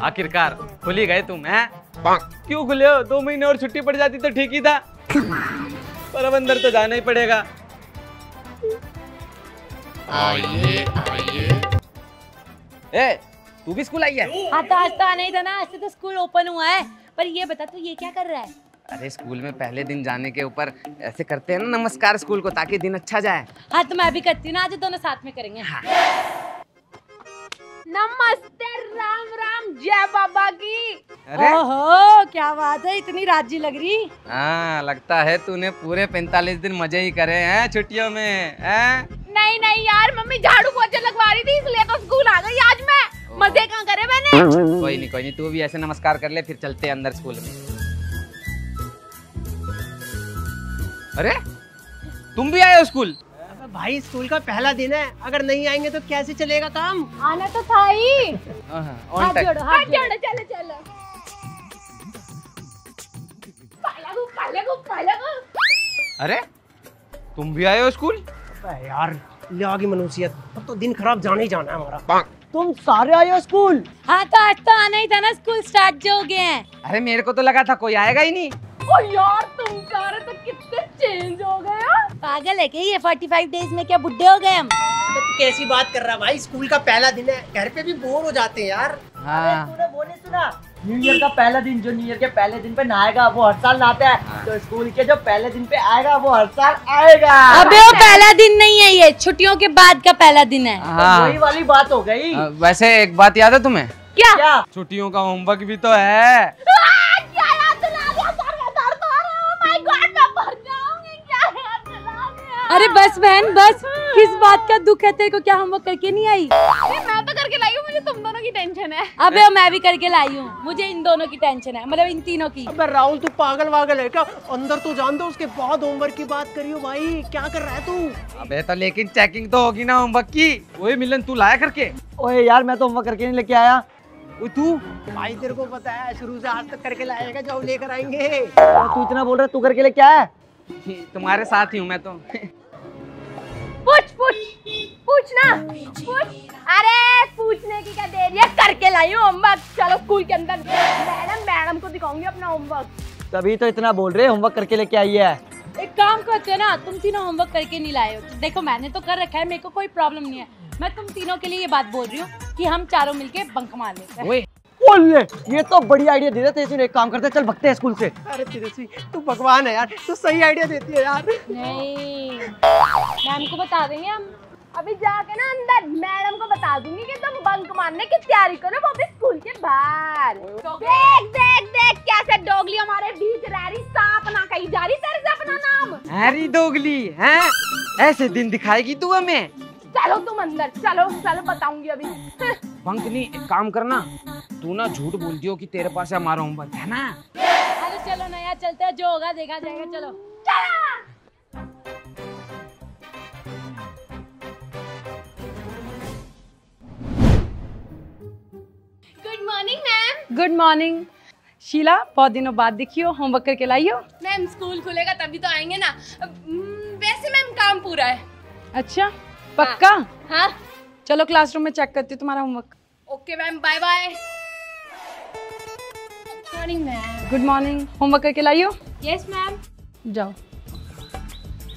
आखिरकार खुल ही गए तुम हैं? क्यों खुले हो? दो महीने और छुट्टी पड़ जाती तो ठीक ही था। पर अब अंदर तो जाना ही पड़ेगा। आइए आइए। ए तू भी स्कूल आई है? हाँ तो आज तो आना ही था ना आज से तो स्कूल ओपन हुआ है। पर ये बता तू ये क्या कर रहा है? अरे स्कूल में पहले दिन जाने के ऊपर ऐसे करते हैं ना नमस्कार स्कूल को ताकि दिन अच्छा जाए। हाँ तो मैं भी करती हूँ ना आज दोनों साथ में करेंगे। नमस्ते राम राम जय बाबा की। अरे। ओहो क्या बात है इतनी राज़ी लग रही? हाँ लगता है तूने पूरे 45 दिन मज़े ही करे हैं छुट्टियों में हैं? नहीं नहीं यार मम्मी झाड़ू पोछा लगवा रही थी इसलिए तो स्कूल आ गई आज मैं। मज़े कहाँ करे मैंने? कोई नहीं कोई नहीं तू भी ऐसे नमस्कार कर ले फिर चलते हैं अंदर स्कूल में। अरे तुम भी आए हो स्कूल? भाई स्कूल का पहला दिन है। अगर नहीं आएँगे तो कैसे चलेगा काम? आना तो था ही। हाँ, हाथ जोड़ो हाथ जोड़ो चलो चलो। पलगो पलगो पलगो अरे तुम भी आए हो स्कूल? यार की मनुष्यत अब तो दिन खराब जाना ही जाना है हमारा। तुम सारे आए हो स्कूल? हाँ तो आज तो आना ही था ना स्कूल स्टार्ट जो हो गए हैं। अरे मेरे को तो लगा था कोई आएगा ही नहीं। ओ यार तुम सारे तो कितने चेंज हो गया पागल है क्या ये? 45 डेज़ में क्या बुढ़े हो गए हम? तू कैसी बात कर रहा भाई? स्कूल का पहला दिन है। घर पे भी बोर हो जाते हैं यार। हाँ। तूने वो नहीं सुना। न्यू ईयर का पहला दिन जो न्यू ईयर के पहले दिन पे नहाएगा वो हर साल नहाता है। तो स्कूल के जो पहले दिन पे आएगा वो हर साल आएगा। अबे वो पहला दिन नहीं है ये। छुट्टियों के बाद का पहला दिन है। हाँ। वही वाली बात हो गई। वैसे एक बात याद है तुम्हें? क्या? क्या? छुट्टियों का होमवर्क भी तो है। अरे बस बहन बस। किस बात का दुख है तेरे को? क्या हम वो करके नहीं आई? मैं तो करके लाई हूँ मुझे तुम दोनों की टेंशन है। अबे मैं भी करके लाई हूँ। मुझे इन दोनों की टेंशन है मतलब इन तीनों की। अबे राहुल तू पागल वागल है क्या? अंदर तो जान दो उसके बाद होमवर्क की बात करियो भाई। क्या कर रहा है तू? अबे तो लेकिन चेकिंग तो होगी ना होमवर्क की। वही मिलन तू लाया करके? ओए यार मैं तो होमवर्क करके नहीं लेके आया। तू? भाई तेरे को पता है शुरू से आज तक करके लाएगा जो लेकर आएँगे। तू इतना बोल रहा है तू करके लेके आया? तुम्हारे साथ ही हूँ मैं तो। पूछ पूछ पूछ ना। पूछ। अरे पूछने की क्या देर है? करके लाई हूँ होमवर्क चलो स्कूल के अंदर। मैडम मैडम को दिखाऊँगी अपना होमवर्क तभी तो इतना बोल रहे होमवर्क करके लेके आई है। एक काम करते हो ना तुम तीनों होमवर्क करके नहीं लाए हो। तो देखो मैंने तो कर रखा है मेरे को कोई प्रॉब्लम नहीं है। मैं तुम तीनों के लिए ये बात बोल रही हूँ कि हम चारों मिलके बंक मार लेते हैं। ओए बोले ये तो बढ़िया आइडिया दे रहे थे एक काम करते चल भगते हैं स्कूल से। अरे तेजस्वी तू भगवान है यार तू सही आइडिया देती है यार। नहीं मैम को बता देंगे हम। अभी जाके ना अंदर मैडम को बता दूँगी कि तुम बंक मारने की तैयारी करो वो भी स्कूल के बाहर। देख देख देख कैसे डोगली हमारे बीच रह रही सांप ना कही जा रही तेरे से अपना नाम। हैरी दोगली हैं? ऐसे दिन दिखाएगी तू हमें। चलो तुम अंदर चलो चलो बताऊँगी अभी। बंक नहीं एक काम करना। तू ना झूठ बोलती हो कि तेरे पास है हमारा होमवर्क है ना? अरे चलो नया चलते हैं जो होगा देखा जाएगा चलो। Good morning ma'am good morning Sheela बहुत दिनों बाद दिखियो होमवर्क करके लाइयो मैम स्कूल खुलेगा तभी तो आएँगे ना। वैसे मैम काम पूरा है। अच्छा पक्का? हाँ, हाँ। चलो क्लासरूम में चेक करती हूँ तुम्हारा homework okay ma'am bye bye morning ma'am good morning homework करके लाइयो यस मैम जाओ.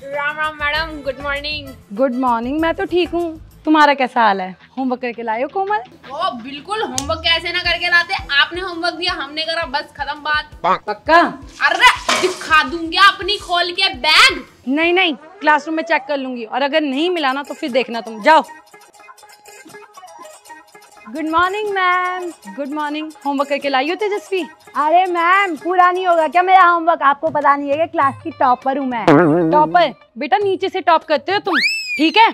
Ram Ram madam good morning good morning मैं तो ठीक हूँ. तुम्हारा कैसा हाल है? होमवर्क करके लाइयो कोमल? ओ बिल्कुल. होमवर्क कैसे ना करके लाते? आपने होमवर्क दिया हमने करा बस खत्म बात. पक्का? अरे दिखा दूँगी अपनी खोल के बैग नहीं नहीं. क्लासरूम में चेक कर लूँगी. और अगर नहीं मिला ना तो फिर देखना तुम. जाओ. Good morning ma'am good morning homework करके लाई हो तेजस्वी? अरे मैम पूरा नहीं होगा क्या मेरा होमवर्क आपको पता नहीं है कि क्लास की टॉपर हूँ मैं। टॉपर बेटा, नीचे से टॉप करते हो तुम। ठीक है?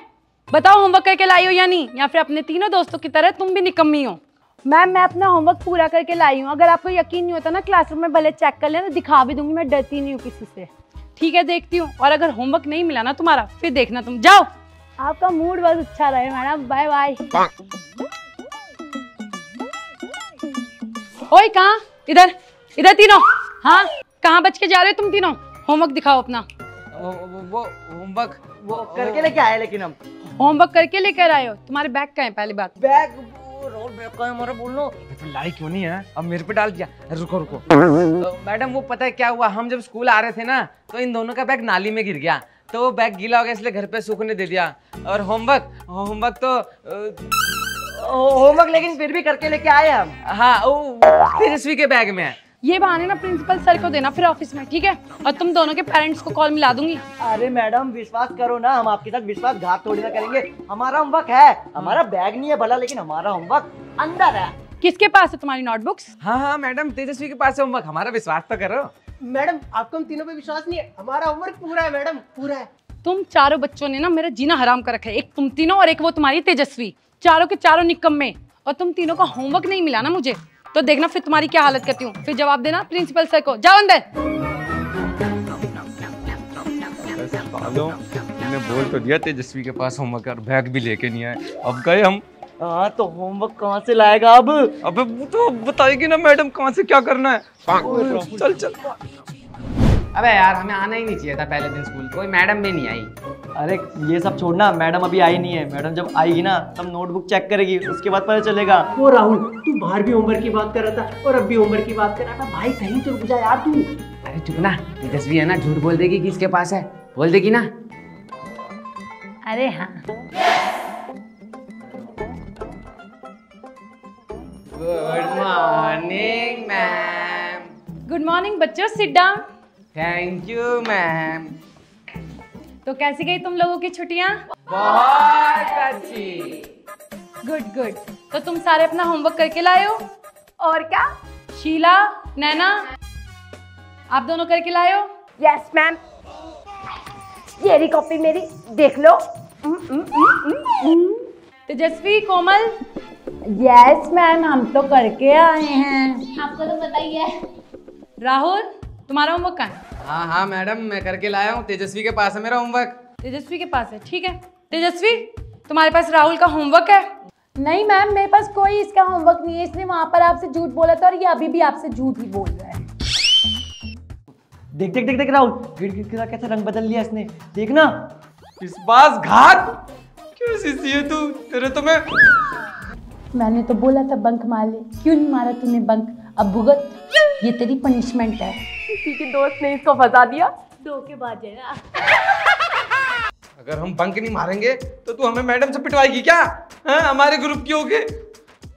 बताओ होमवर्क करके लाई हो या नहीं? या फिर अपने तीनों दोस्तों की तरह तुम भी निकम्मी हो? मैम मैं अपना होमवर्क पूरा करके लाई हूँ। अगर आपको यकीन नहीं होता ना क्लासरूम में भले चेक कर लेना दिखा भी दूँगी, मैं डरती नहीं हूँ किसी से। ठीक है, देखती हूँ। और अगर होमवर्क नहीं मिला ना तुम्हारा, फिर देखना तुम। जाओ। आपका मूड बहुत अच्छा रहे मैडम बाय बाय ओए कहाँ? इधर इधर तीनों। हाँ? कहाँ बच के जा रहे हो तुम तीनों? होमवर्क दिखाओ अपना। वो होमवर्क वो करके लेके आए लेकिन हम। होमवर्क करके लेकर आए हो? तुम्हारे बैग का है पहली बात? बैग वो बैग कहाँ है हमारा बोल लो। तो लाई क्यों नहीं है? अब मेरे पे डाल दिया। रुको रुको। तो मैडम वो पता है क्या हुआ? हम जब स्कूल आ रहे थे ना तो इन दोनों का बैग नाली में गिर गया। तो वो बैग गीला हो गया इसलिए घर पे सूखने दे दिया। और होमवर्क होमवर्क तो होमवर्क लेकिन फिर भी करके लेके आए हम। हाँ वो तेजस्वी के बैग में है। ये बहाने ना प्रिंसिपल सर को देना फिर ऑफ़िस में ठीक है? और तुम दोनों के पेरेंट्स को कॉल मिला दूँगी। अरे मैडम विश्वास करो ना हम आपके साथ विश्वास विश्वासघात थोड़ी ना करेंगे। हमारा होमवर्क है हमारा बैग नहीं है भला लेकिन हमारा होमवर्क अंदर है। किसके पास है तुम्हारी नोटबुक्स हाँ हाँ मैडम तेजस्वी के पास है होमवर्क हमारा विश्वास तो करो। मैडम आपको हम तीनों पे विश्वास नहीं है हमारा होमवर्क पूरा है मैडम पूरा है। तुम चारों बच्चों ने ना मेरा जीना हराम कर रखा है एक तुम तीनों और एक वो तुम्हारी तेजस्वी। चारों के चारों निकम्मे और तुम तीनों का होमवर्क नहीं मिला ना मुझे। तो देखना फिर तुम्हारी क्या हालत करती हूँ। फिर जवाब देना प्रिंसिपल सर को। जाओ अंदर। तुमने बोल तो दिया तेजस्वी के पास होमवर्क और बैग भी लेके नहीं आए। अब गए हम। हाँ तो होमवर्क कहाँ से लाएगा अब? अबे तो बताएगी ना मैडम कहाँ से क्या करना है। चल चल। अबे यार हमें आना ही नहीं चाहिए था पहले दिन स्कूल। कोई मैडम भी नहीं आई। अरे ये सब छोड़ना मैडम अभी आई नहीं है। मैडम जब आएगी ना तब नोटबुक चेक करेगी उसके बाद पता चलेगा। वो राहुल तू बाहर भी होमवर्क की बात कर रहा था और अब भी होमवर्क की बात कर रहा था। भाई कहीं तो रुक जा यार तू। अरे चुप ना तेजस्वी है ना झूठ बोल देगी किसके पास है। बोल देगी ना। अरे हाँ। Good morning ma'am good morning बच्चों sit down thank you ma'am तो कैसी गई तुम लोगों की छुट्टियाँ? बहुत अच्छी। गुड गुड तो तुम सारे अपना होमवर्क करके लाए हो? और क्या? शीला नैना? आप दोनों करके लाए हो? यस मैम ये रही कॉपी मेरी देख लो। हम्म, हम्म, हम्म। तेजस्वी कोमल? यस मैम हम तो करके आए हैं। आपको तो पता ही है। राहुल? तुम्हारा होमवर्क कहाँ है? हाँ हाँ मैडम मैं करके लाया हूँ। तेजस्वी के पास है मेरा होमवर्क तेजस्वी के पास है ठीक है। तेजस्वी तुम्हारे पास राहुल का होमवर्क है? नहीं मैम मेरे पास कोई इसका होमवर्क नहीं है इसने वहाँ पर आपसे झूठ बोला था और ये अभी भी आपसे झूठ ही बोल रहा है। देख देख देख देख राहुल गिर गिर गिरा कैसे रंग बदल लिया इसने? देखना विश्वासघात क्यों सीसी है तू? तेरे तो मैं मैंने तो बोला था बंक मार ले। क्यों नहीं मारा तूने बंक? अब भुगत ये तेरी पनिशमेंट है। किसी के दोस्त ने इसको फंसा दिया? धोखेबाज है ना अगर हम बंक नहीं मारेंगे तो तू हमें मैडम से पिटवाएगी क्या? हाँ हमारे ग्रुप की होगी।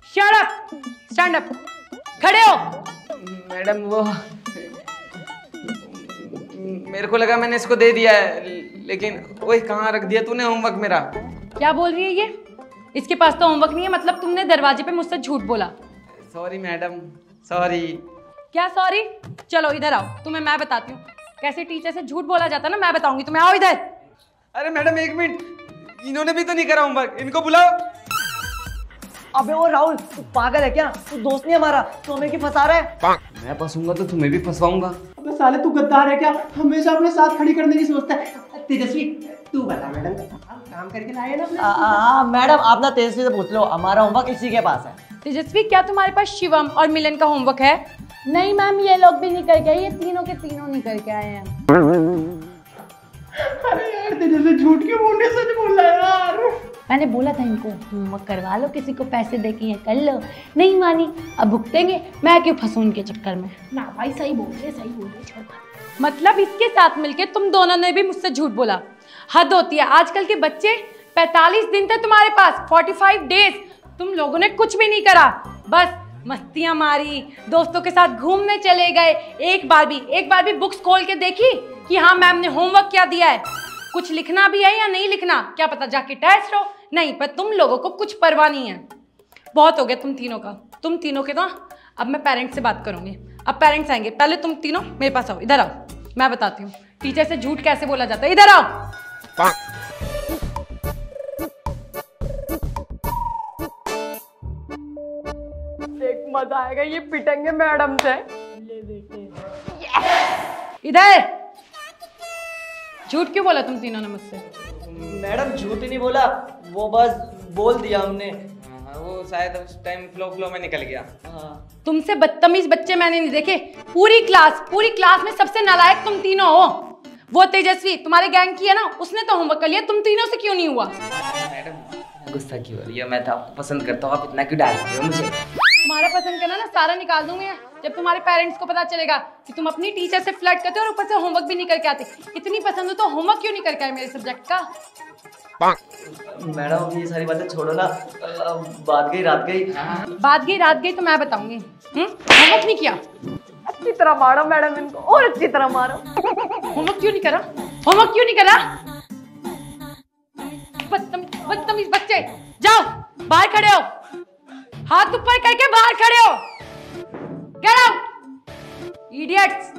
शट अप स्टैंड अप खड़े हो! मैडम वो मेरे को लगा मैंने इसको दे दिया है लेकिन वही कहाँ रख दिया तूने होमवर्क मेरा? क्या बोल रही है ये? इसके पास तो होमवर्क नहीं है मतलब तुमने दरवाजे पे मुझसे झूठ बोला। Sorry madam. सॉरी क्या सॉरी चलो इधर आओ। तुम्हें मैं बताती हूँ। कैसे टीचर से झूठ बोला जाता ना मैं बताऊँगी। तुम्हें आओ इधर। अरे मैडम एक मिनट। इन्होंने भी तो नहीं करा होमवर्क इनको बुलाओ। अबे वो राहुल तू पागल है क्या? तू दोस्त नहीं हमारा। तू हमें क्यों फंसा रहा है? मैं फंसूँगा तो तुम्हें भी फंसवाऊँगा अबे साले तू गद्दार है क्या? हमेशा अपने साथ खड़ी करने की सोचता है। तेजस्वी तू बता मैडम। काम करके लाए ना अपने आ, आ, आ, मैडम आप ना तेजस्वी से पूछ लो। हमारा होमवर्क इसी के पास है। तेजस्वी क्या तुम्हारे पास शिवम और मिलन का होमवर्क है? नहीं मैम ये लोग भी नहीं करके आए ये तीनों के तीनों नहीं करके आए हैं। अरे यार तेजस्वी झूठ क्यों बोल रही? सच बोल रहा है यार? मैंने बोला था इनको होमवर्क करवा लो किसी को पैसे दे के ये कर लो। नहीं मानी अब भुगतेंगे मैं क्यों फंसूं इनके चक्कर में? ना भाई सही बोल रहे सही बोल रहे छोड़ मतलब इसके साथ मिलके तुम दोनों ने भी मुझसे झूठ बोला। हद होती है आजकल के बच्चे 45 दिन थे तुम्हारे पास 45 डेज़ तुम लोगों ने कुछ भी नहीं करा। बस मस्तियाँ मारी, दोस्तों के साथ घूमने चले गए। एक बार भी, एक बार भी बुक्स खोल के देखी कि हाँ मैम ने होमवर्क क्या दिया है? कुछ लिखना भी है या नहीं लिखना? क्या पता जाके टेस्ट हो? नहीं, पर तुम लोगों को कुछ परवाह नहीं है। बहुत हो गया तुम तीनों का। तुम तीनों के ना अब मैं पेरेंट्स से बात करूँगी। अब पेरेंट्स आएँगे। पहले तुम तीनों मेरे पास आओ। इधर आओ। मैं बताती हूँ। टीचर से झूठ कैसे बोला जाता है? इधर आओ। आएगा ये पिटेंगे मैडम से। इधर! झूठ क्यों बोला तुम तीनों ने मुझसे? मैडम झूठ ही नहीं बोला। वो बस बोल दिया हमने। हाँ, वो शायद उस टाइम फ्लो फ्लो में निकल गया। हाँ। तुमसे बदतमीज बच्चे मैंने नहीं देखे। पूरी क्लास पूरी क्लास में सबसे नालायक तुम तीनों हो। वो तेजस्वी तुम्हारे गैंग की है ना उसने तो होमवर्क कर लिया। तुम तीनों से क्यों नहीं हुआ? मैडम गुस्सा क्यों हो रही है? मैं तो आपको पसंद करता हूँ। आप इतना क्यों डालती हो मुझे? तुम्हारा पसंद करना ना सारा निकाल दूँगी जब तुम्हारे पेरेंट्स को पता चलेगा कि तुम अपनी टीचर से फ्लर्ट करते हो और ऊपर से होमवर्क भी नहीं करके आते। इतनी पसंद हो तो होमवर्क क्यों नहीं करके आए मेरे सब्जेक्ट का? मैडम ये सारी बातें छोड़ो ना। बात गई रात गई। बात गई रात गई तो मैं बताऊँगी। होमवर्क नहीं किया? अच्छी तरह मारो मैडम इनको और अच्छी तरह मारो। होमवर्क क्यों नहीं करा? होमवर्क क्यों नहीं करा? बदतमीज बदतमीज बच्चे। जाओ बाहर खड़े हो। हाथ ऊपर करके बाहर खड़े हो। गेट आउट इडियट्स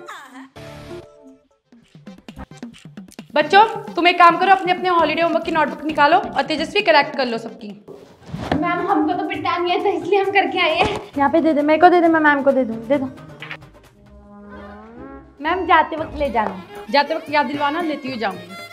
बच्चों तुम एक काम करो अपने अपने हॉलीडे होमवर्क की नोटबुक निकालो और तेजस्वी करेक्ट कर लो सबकी। मैम हमको तो पिटा नहीं है तो इसलिए हम करके आए हैं। यहाँ पे दे दे मेरे को दे दे मैं मैम को दे दूँ दे दो। मैम जाते वक्त ले जाना। जाते वक्त याद दिलवाना लेती हुई जाऊँगी।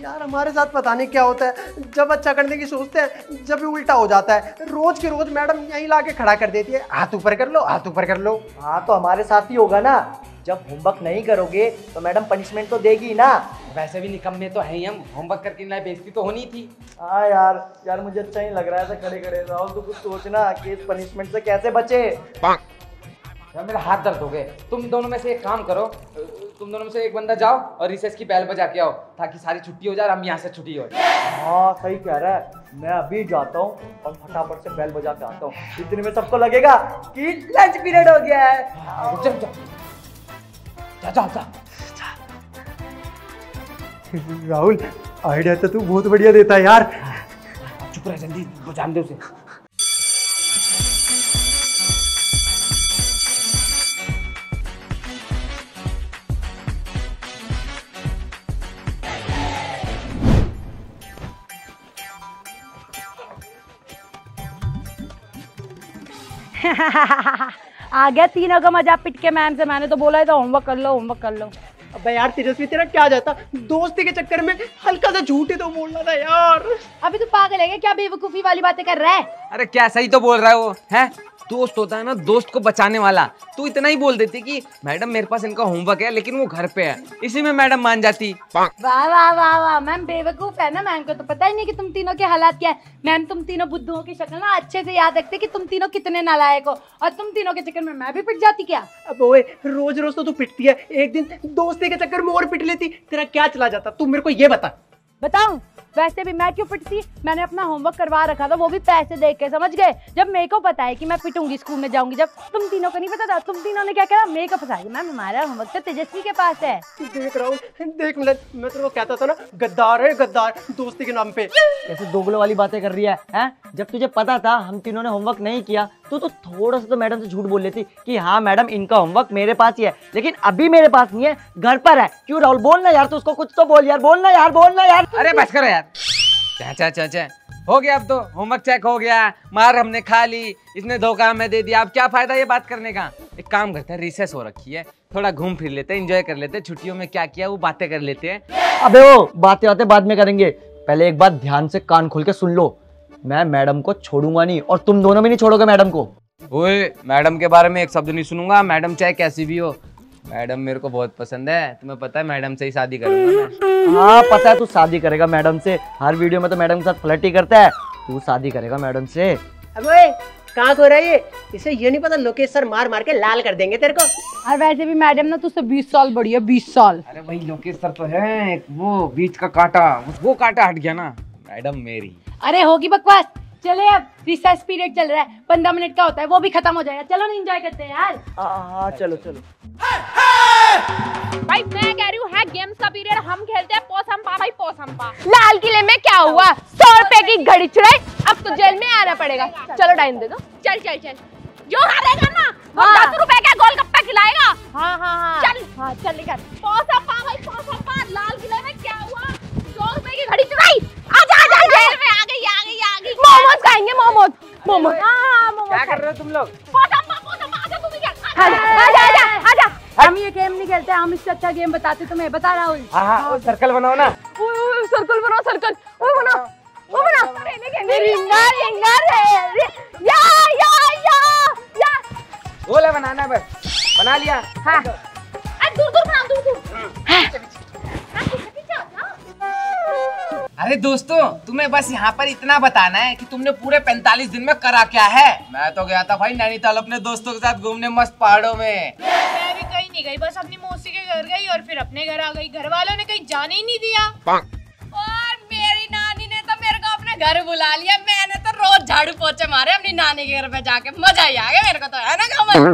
यार हमारे साथ पता नहीं क्या होता है। जब अच्छा करने की सोचते हैं जब भी उल्टा हो जाता है रोज के रोज मैडम यहीं ला के खड़ा कर देती है हाथ ऊपर कर लो हाथ ऊपर कर लो। हाँ तो हमारे साथ ही होगा ना। जब होमवर्क नहीं करोगे तो मैडम पनिशमेंट तो देगी ना। वैसे भी निकम्मे तो है ही हम। होमवर्क करके ना बेइज्जती तो होनी थी। हाँ यार यार मुझे अच्छा नहीं लग रहा है खड़े खड़े। राहुल तो कुछ सोचना कि इस पनिशमेंट से कैसे बचे? यार मेरा हाथ दर्द हो गए तुम दोनों में से एक काम करो तुम दोनों में से एक बंदा जाओ और रिसेस की बैल बजा के आओ ताकि सारी छुट्टी हो जाए हम यहाँ से छुट्टी हो हाँ सही कह रहा है। मैं अभी जाता हूँ और फटाफट से बैल बजा के आता हूँ। इतने में सबको लगेगा कि लंच पीरियड हो गया है। चल चल जा जा। जा राहुल आइडिया तो तू बहुत बढ़िया देता है यार। चुप रह जल्दी वो जान दे उसे। आ गया तीनों का मज़ा पिटके मैम से मैंने तो बोला था तो होमवर्क कर लो होमवर्क कर लो. अब यार तेजस्वी तेरा क्या जाता? दोस्ती के चक्कर में हल्का सा झूठे तो बोलना था यार। अभी तो पागल है? क्या बेवकूफ़ी वाली बातें कर रहा है? अरे क्या सही तो बोल रहा है वो है? दोस्त होता है ना दोस्त को बचाने वाला। तू इतना ही बोल देती कि मैडम मेरे पास इनका होमवर्क है लेकिन वो घर पे है। इसी में मैडम मान जाती। वाह वाह वाह वाह मैम बेवकूफ़ है ना मैम को तो पता ही नहीं कि तुम तीनों के हालात क्या है। मैम तुम तीनों बुद्धुओं की शक्ल ना अच्छे से याद रखते कि तुम तीनों कितने नालायक हो और तुम तीनों के चक्कर में मैं भी पिट जाती क्या? अब ओए रोज रोज तो तू पिटती है। एक दिन दोस्ती के चक्कर में और पिट लेती। तेरा क्या चला जाता? तू मेरे को ये बता। बताऊँ? वैसे भी मैं क्यों पिटती मैंने अपना होमवर्क करवा रखा था वो भी पैसे दे के समझ गए? जब मेरे को पता है कि मैं पिटूँगी स्कूल में जाऊँगी जब तुम तीनों को नहीं पता था तुम तीनों ने क्या करा? मेरे को फंसा मैम हमारा होमवर्क तो तेजस्वी के पास है। देख राहुल देख मिलन मैं तेरे को कहता था ना गद्दार है गद्दार दोस्ती के नाम पे। ऐसे दोगलो वाली बातें कर रही है हैं? जब तुझे पता था हम तीनों ने होमवर्क नहीं किया तो तो थोड़ा सा तो मैडम से झूठ बोल लेती कि हाँ मैडम इनका होमवर्क मेरे पास ही है लेकिन अभी मेरे पास नहीं है घर पर है। क्यों राहुल बोलना यार तो उसको कुछ तो बोल यार बोलना यार बोलना यार। अरे बस करो यार। चा चा चा चा हो गया अब तो होमवर्क चेक हो गया मार हमने खा ली इसने धोखा हमें दे दिया अब क्या फ़ायदा ये बात करने का? एक काम करते हैं रिसेस हो रखी है थोड़ा घूम फिर लेते हैं एंजॉय कर लेते हैं छुट्टियों में क्या किया वो बातें कर लेते हैं। अबे वो बातें बातें बाद में करेंगे। पहले एक बात ध्यान से कान खोल के सुन लो। मैं मैडम को छोड़ूँगा नहीं और तुम दोनों भी नहीं छोड़ोगे मैडम को। ओए मैडम के बारे में एक शब्द नहीं सुनूँगा। मैडम चाहे कैसी भी हो। मैडम मेरे को बहुत पसंद है। तुम्हें पता है मैडम से ही शादी करूँगा हाँ पता है तू शादी करेगा मैडम से। हर वीडियो में तो मैडम के साथ फ्लर्ट ही करता है। तू शादी करेगा मैडम से। अब कहाँ को रहा है ये? इसे ये नहीं पता लोकेश सर मार मार के लाल कर देंगे तेरे को। और वैसे भी मैडम ना तुझसे बीस साल बड़ी है बीस साल। अरे भाई लोकेश सर तो है वो बीच का कांटा वो कांटा हट गया ना। मैडम मेरी अरे होगी बकवास। चले अब रिसेस पीरियड चल रहा है। पंद्रह मिनट का होता है वो भी खत्म हो जाएगा। चलो ना एंजॉय करते हैं यार। हाँ चलो चलो। भाई मैं कह रही हूँ है गेम्स का पीरियड हम खेलते हैं पोसम्पा भाई पोसम्पा लाल किले में क्या हुआ? सौ रुपए की घड़ी चुराई अब तो जेल में आना पड़ेगा। चलो टाइम दे दो। चल चल चल। जो हारेगा ना वो हाँ। दस रुपए का गोलगप्पा खिलाएगा। हाँ हाँ हाँ। चल। हाँ चल लेकर पोसम्पा भाई पोसम्पा लाल किले में क्या हुआ सौ रुपए की घड़ी चुराई आजा आजा जेल में आ गई आ गई आ गई मोमोज खाएँगे मोमोज मोमोज हाँ क्या कर रहे हो तुम लोग? पोसम्पा पोसम्पा आजा भी खेल आजा आजा आजा आजा। हम ये गेम नहीं खेलते हम इससे अच्छा गेम बताते तुम्हें बता राहुल हाँ। हाँ सर्कल बनाओ ना। ओए ओए सर्कल बनाओ सर्कल। ओए बना ओ बना रिंगा रिंगा रे या या या या। गोला बनाना बस। बना लिया। हाँ। अरे दोस्तों तुम्हें बस यहाँ पर इतना बताना है कि तुमने पूरे 45 दिन में करा क्या है? मैं तो गया था भाई नैनीताल अपने दोस्तों के साथ घूमने मस्त पहाड़ों में। मैं भी कहीं नहीं गई बस अपनी मौसी के घर गई और फिर अपने घर आ गई। घर वालों ने कहीं जाने ही नहीं दिया। और मेरी नानी ने तो मेरे को अपने घर बुला लिया। मैंने तो रोज झाड़ू पोछे मारे अपनी नानी के घर पे जाके। मज़ा ही आ गया मेरे को तो है ना कमल?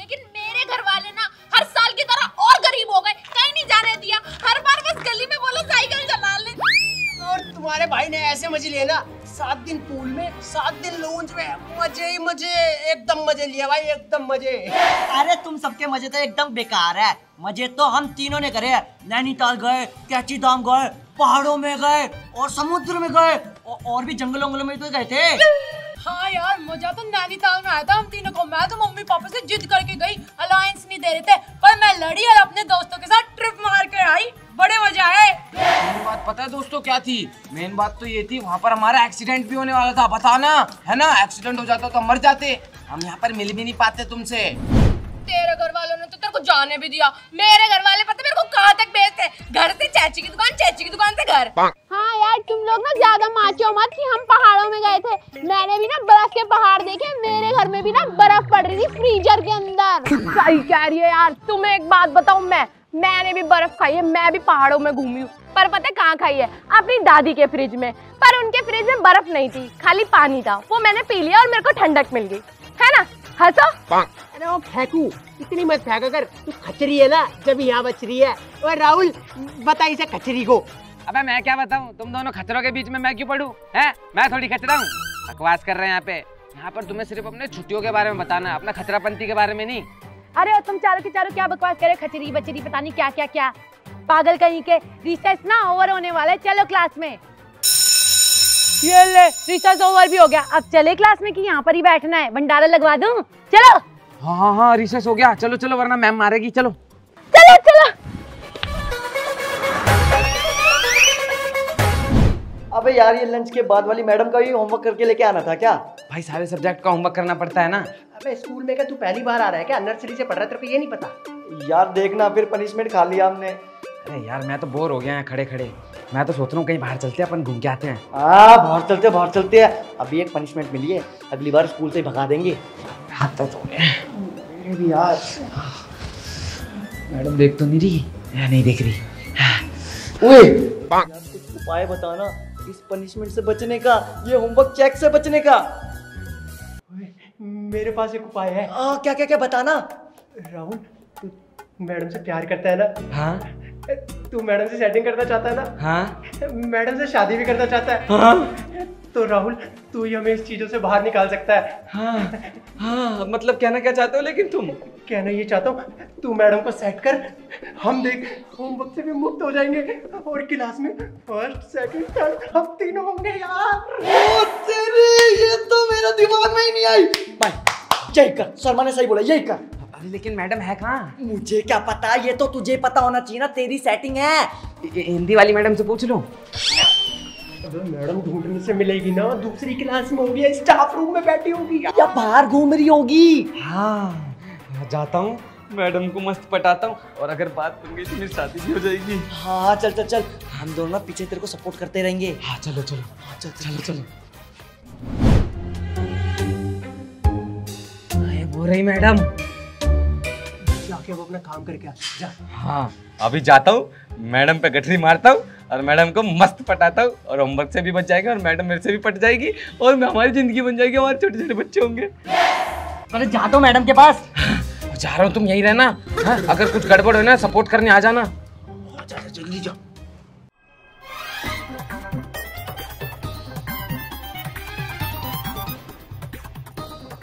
लेकिन मेरे घर वाले ना हर साल की तरह और गरीब हो गए कहीं नहीं जाने दिया। हर बार बस गली में बोलो साइकिल तुम्हारे भाई ने ऐसे मज़े लिए ना सात दिन पूल में सात दिन लॉन्च में मज़े ही मज़े एकदम मज़े लिए भाई एकदम मज़े। अरे तुम सबके मज़े तो एकदम बेकार है। मज़े तो हम तीनों ने करे। नैनीताल गए कैची धाम गए पहाड़ों में गए और समुद्र में गए और भी जंगलों वंगलों में तो गए थे। हाँ यार मज़ा तो नैनीताल में आया था हम तीनों को। मैं तो मम्मी पापा से जिद करके गई अलायंस नहीं दे रहे थे पर मैं लड़ी और अपने दोस्तों के साथ पता है दोस्तों क्या थी? मेन बात तो ये थी वहाँ पर हमारा एक्सीडेंट भी होने वाला था। बताना है ना? एक्सीडेंट हो जाता तो हम मर जाते। हम यहाँ पर मिल भी नहीं पाते तुमसे। तेरे घर वालों ने तो तेरे को जाने भी दिया। मेरे घर वाले पता मेरे को कहाँ तक भेजते घर से चाची की दुकान चाची की दुकान से घर। हाँ यार तुम लोग ना ज़्यादा माचो मत कि हम पहाड़ों में गए थे। मैंने भी ना बर्फ़ के पहाड़ देखे मेरे घर में भी ना बर्फ़ पड़ रही थी फ्रीजर के अंदर। सही कह रही है यार तुम्हें एक बात बताऊँ मैं? मैंने भी बर्फ़ खाई है मैं भी पहाड़ों में घूमी हूँ। पर पता है कहाँ खाई है? अपनी दादी के फ्रिज में। पर उनके फ्रिज में बर्फ़ नहीं थी खाली पानी था। वो मैंने पी लिया और मेरे को ठंडक मिल गई। है ना? हंसो। अरे वो फेंकू इतनी मत फेंक कर तू खचरी है ना जब यहाँ बच रही है। और राहुल बता इसे खचरी को। अबे मैं क्या बताऊँ? तुम दोनों खचरों के बीच में मैं क्यों पढ़ूँ? है? मैं थोड़ी खचरा हूँ। बकवास कर रहे हैं यहाँ पे। यहाँ पर तुम्हें सिर्फ़ अपने छुट्टियों के बारे में बताना है अपना खतरापंती के बारे में नहीं। अरे और तुम चारों के चारों क्या बकवास करे खचरी बचरी पता नहीं क्या क्या क्या। पागल कहीं के रिसर्च ना ओवर होने वाला है चलो क्लास में। ये ले रिसर्च ओवर भी हो गया। अब चले क्लास में कि यहाँ पर ही बैठना है। भंडारा लगवा दूँ? चलो। हाँ हाँ हाँ रिसेस हो गया। चलो चलो वरना मैम मारेगी। चलो। चलो चलो। अबे यार ये लंच के बाद वाली मैडम का ही होमवर्क करके लेके आना था क्या? भाई सारे सब्जेक्ट का होमवर्क करना पड़ता है ना। अबे स्कूल में क्या तू पहली बार आ रहा है क्या? नर्सरी से पढ़ रहा है तेरे को ये नहीं पता। यार देखना फिर पनिशमेंट खा लिया हमने। अरे यार मैं तो बोर हो गया है खड़े खड़े मैं तो सोच रहा हूँ कहीं बाहर चलते हैं अपन घूम के आते हैं। हाँ बाहर चलते बाहर चलते हैं। अभी एक पनिशमेंट मिली है अगली बार स्कूल से ही भगा देंगे। हाथ तो भी यार। मैडम देख तो नहीं रही या नहीं देख रही? ओए कुछ उपाय बताना इस पनिशमेंट से बचने का ये होमवर्क चेक से बचने का। मेरे पास एक उपाय है। आ, क्या क्या क्या बताना? राहुल तू मैडम से प्यार करता है ना? हाँ। तू मैडम से सेटिंग करना चाहता है ना? हाँ। मैडम से शादी भी करना चाहता है। हाँ। तो राहुल तू ही हमें इस चीज़ों से बाहर निकाल सकता है। हाँ। हाँ मतलब कहना क्या चाहते हो लेकिन तुम? कहना ये चाहता हूँ तू मैडम को सेट कर। हम देख होमवर्क से भी मुक्त हो जाएँगे। और क्लास में फ़र्स्ट सेकंड थर्ड हम तीनों होंगे यार। ओ तेरे ये तो मेरा दिमाग में ही नहीं आई। भाई यही कर। शर्मा ने सही बोला यही कर। अरे लेकिन मैडम है कहाँ? मुझे क्या पता? ये तो तुझे पता होना चाहिए ना तेरी सेटिंग है। हिंदी वाली मैडम से पूछ लो? मैडम ढूँढने से मिलेगी ना दूसरी क्लास में होगी स्टाफ रूम में बैठी होगी। या बाहर घूम रही होगी। हाँ मैं जाता हूँ मैडम को मस्त पटाता हूँ और अगर बात बन गई तो मेरी शादी भी हो जाएगी। हाँ चल चल चल। हम दोनों ना पीछे तेरे को सपोर्ट करते रहेंगे। हाँ चलो चलो। हाँ चल चलो चलो। अरे वो रही मैडम। जाके वो अपना काम करके आ जा। हाँ अभी जाता हूँ मैडम पे गठरी मारता हूँ और मैडम को मस्त पटाता हूँ और होमवर्क से भी बच जाएगा और मैडम मेरे से भी पट जाएगी और हमारी ज़िंदगी बन जाएगी हमारे छोटे छोटे बच्चे होंगे। अरे जा तो मैडम के पास। जा रहा हूँ तुम यही रहना हाँ? अगर कुछ गड़बड़ हो ना सपोर्ट करने आ जाना। जल्दी जा।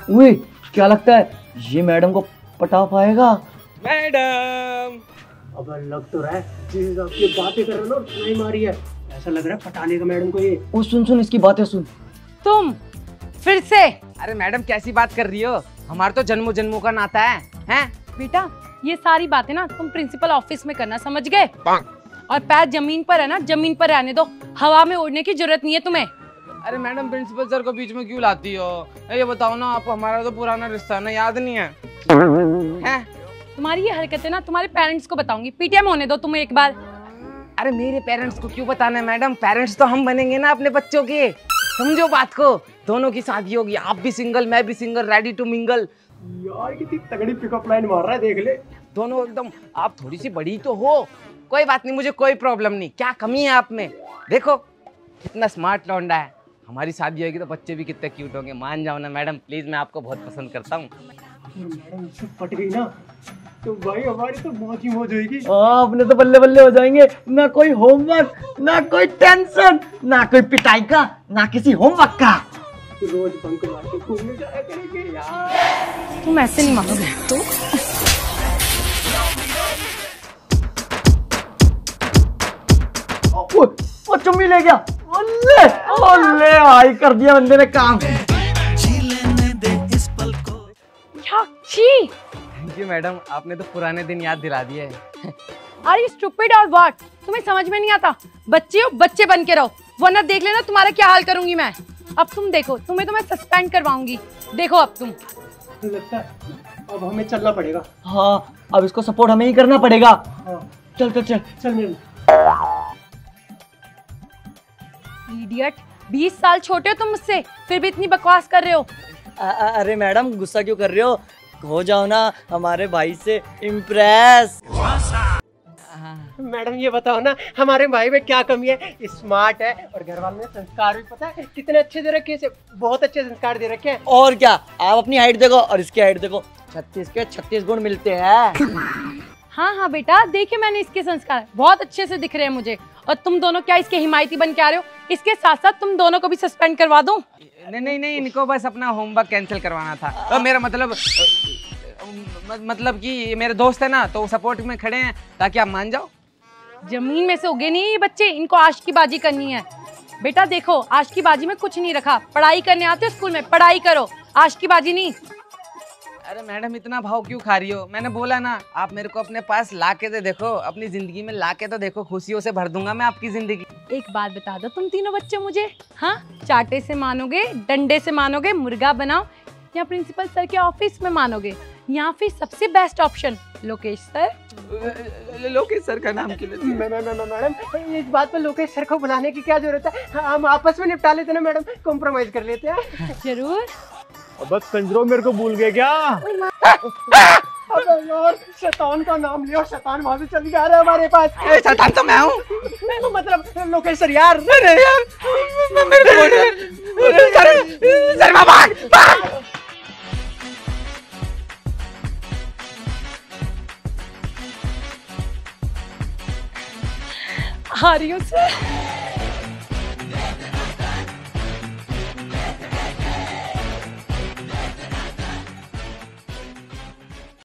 उए क्या लगता है ये मैडम को पटा पाएगा? मैडम। अब लग तो रहा है जिस आपकी बातें कर रहा है ना नहीं मारी है। ऐसा लग रहा है पटाने का मैडम को ये। ओ सुन सुन इसकी बातें सुन। तुम फिर से। अरे मैडम कैसी बात कर रही हो? हमारा तो जन्मों जन्मों का नाता है हैं? बेटा ये सारी बातें ना तुम प्रिंसिपल ऑफ़िस में करना समझ गए? और पैर ज़मीन पर है ना ज़मीन पर रहने दो। हवा में उड़ने की ज़रूरत नहीं है तुम्हें। अरे मैडम प्रिंसिपल सर को बीच में क्यों लाती हो? ये बताओ ना आपको हमारा तो पुराना रिश्ता है ना याद नहीं है? हैं? तुम्हारी ये हरकतें ना तुम्हारे पेरेंट्स को बताऊँगी। पीटीएम होने दो तुम्हें एक बार। अरे मेरे पेरेंट्स को क्यों बताना है मैडम? पेरेंट्स तो हम बनेंगे ना अपने बच्चों के। समझो बात को। दोनों की शादी होगी। आप भी सिंगल मैं भी सिंगल रेडी टू मिंगल यार कितनी तगड़ी पिकअप लाइन मार रहा है देख ले। दोनों एकदम आप थोड़ी सी बड़ी तो हो। कोई बात नहीं मुझे कोई प्रॉब्लम नहीं। क्या कमी है आप में? देखो कितना स्मार्ट लौंडा है। हमारी शादी होगी तो बच्चे भी कितने क्यूट होंगे। मान जाओ ना मैडम प्लीज़ मैं आपको बहुत पसंद करता हूँ। मैडम पट गई ना। तो भाई हमारी तो मौज ही मौज होगी हाँ, अपने तो बल्ले बल्ले हो जाएँगे। ना कोई होमवर्क ना कोई टेंशन ना कोई पिटाई का ना किसी होमवर्क का। रोज बंक मार के घूमने जाया करेंगे यार। तुम ऐसे नहीं मानोगे। तो? वो, वो चुम्मी ले गया। ओले ओले भाई कर दिया बंदे ने काम। याक्षी थैंक यू मैडम आपने तो पुराने दिन याद दिला दिए आर यू स्टूपिड और व्हाट तुम्हें समझ में नहीं आता? बच्चे हो बच्चे बन के रहो। वरना देख लेना तुम्हारा क्या हाल करूँगी मैं। अब तुम देखो तुम्हें तो मैं सस्पेंड करवाऊँगी। देखो अब तुम। लगता है अब हमें चलना पड़ेगा। हाँ अब इसको सपोर्ट हमें ही करना पड़ेगा। हाँ। चल चल चल। चल मेरे। इडियट 20 साल छोटे हो तुम मुझसे फिर भी इतनी बकवास कर रहे हो। अरे मैडम गुस्सा क्यों कर रहे हो? हो जाओ ना हमारे भाई से इम्प्रेस मैडम ये बताओ ना हमारे भाई में क्या कमी है? स्मार्ट है और घर वालों ने संस्कार भी पता है कितने अच्छे दे रखे हैं इसे बहुत अच्छे संस्कार दे रखे हैं। और क्या? आप अपनी हाइट देखो और इसकी हाइट देखो। छत्तीस के छत्तीस गुण मिलते हैं। हाँ हाँ बेटा देखिए मैंने इसके संस्कार। बहुत अच्छे से दिख रहे हैं मुझे। और तुम दोनों क्या इसके हिमायती बन के आ रहे हो? इसके साथ साथ तुम दोनों को भी सस्पेंड करवा दूँ? नहीं नहीं नहीं इनको बस अपना होमवर्क कैंसिल करवाना था। और मेरा मतलब मतलब कि मेरे दोस्त है ना तो सपोर्ट में खड़े हैं ताकि आप मान जाओ। ज़मीन में से उगे नहीं ये बच्चे इनको आज की बाजी करनी है। बेटा देखो आज की बाजी में कुछ नहीं रखा। पढ़ाई करने आते हो स्कूल में पढ़ाई करो। आज की बाजी नहीं। अरे मैडम इतना भाव क्यों खा रही हो? मैंने बोला ना आप मेरे को अपने पास ला के तो देखो अपनी ज़िंदगी में ला के तो देखो खुशियों से भर दूँगा मैं आपकी ज़िंदगी। एक बात बता दो तुम तीनों बच्चे मुझे हाँ? चाटे से मानोगे डंडे से मानोगे मुर्गा बनाओ या प्रिंसिपल सर के ऑफ़िस में मानोगे या फिर सबसे best option Lokesh sir? Lokesh sir का नाम क्यों हो? मैडम इस बात पर लोकेश सर को बुलाने की क्या ज़रूरत है? हम आपस में निपटा लेते ना मैडम कॉम्प्रोमाइज कर लेते हैं। ज़रूर। अब कंजरो मेरे को भूल गए क्या? अबे यार शैतान का नाम लिया शैतान वहाँ से चली जा रहा है हमारे पास। ए, शैतान तो मैं हूँ। मतलब लोकेश सर यार। अरे यार मेरे को सर सर भाग भाग। आ रही सर